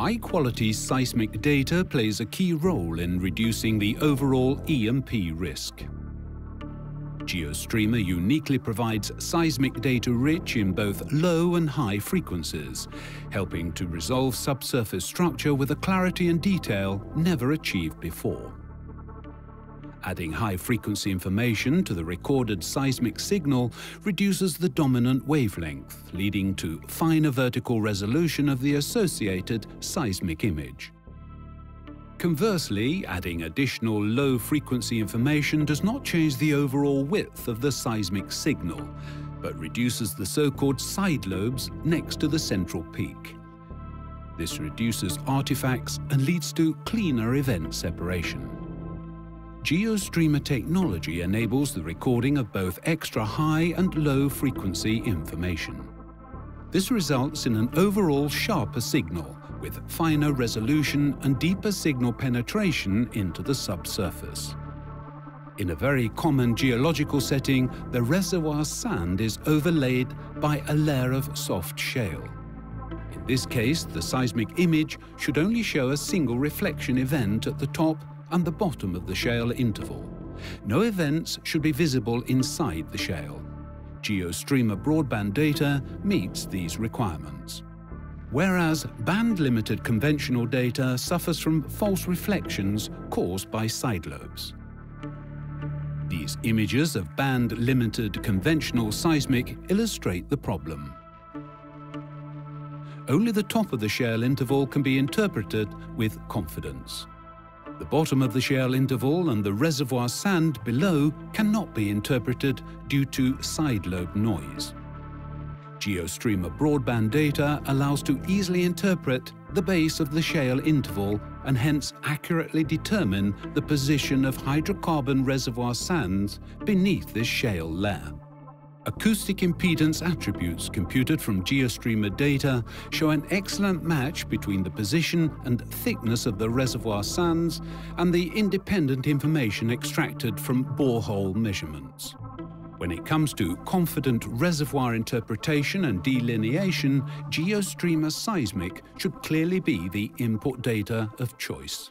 High-quality seismic data plays a key role in reducing the overall E&P risk. GeoStreamer uniquely provides seismic data rich in both low and high frequencies, helping to resolve subsurface structure with a clarity and detail never achieved before. Adding high-frequency information to the recorded seismic signal reduces the dominant wavelength, leading to finer vertical resolution of the associated seismic image. Conversely, adding additional low-frequency information does not change the overall width of the seismic signal, but reduces the so-called side lobes next to the central peak. This reduces artifacts and leads to cleaner event separation. GeoStreamer technology enables the recording of both extra high and low frequency information. This results in an overall sharper signal with finer resolution and deeper signal penetration into the subsurface. In a very common geological setting, the reservoir sand is overlaid by a layer of soft shale. In this case, the seismic image should only show a single reflection event at the top and the bottom of the shale interval. No events should be visible inside the shale. GeoStreamer broadband data meets these requirements. Whereas band-limited conventional data suffers from false reflections caused by side lobes. These images of band-limited conventional seismic illustrate the problem. Only the top of the shale interval can be interpreted with confidence. The bottom of the shale interval and the reservoir sand below cannot be interpreted due to side lobe noise. GeoStreamer broadband data allows to easily interpret the base of the shale interval and hence accurately determine the position of hydrocarbon reservoir sands beneath this shale layer. Acoustic impedance attributes computed from GeoStreamer data show an excellent match between the position and thickness of the reservoir sands and the independent information extracted from borehole measurements. When it comes to confident reservoir interpretation and delineation, GeoStreamer seismic should clearly be the input data of choice.